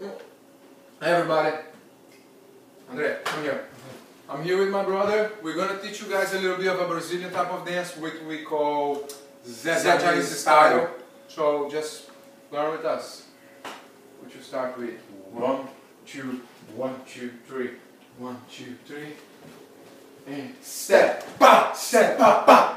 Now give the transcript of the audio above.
Hey everybody. Andre, come here. I'm here with my brother. We're gonna teach you guys a little bit of a Brazilian type of dance, which we call Zé style. So just learn with us. Would you start with? one, two, one, two, three, one, two, three, And step, pa, step, pa, pa.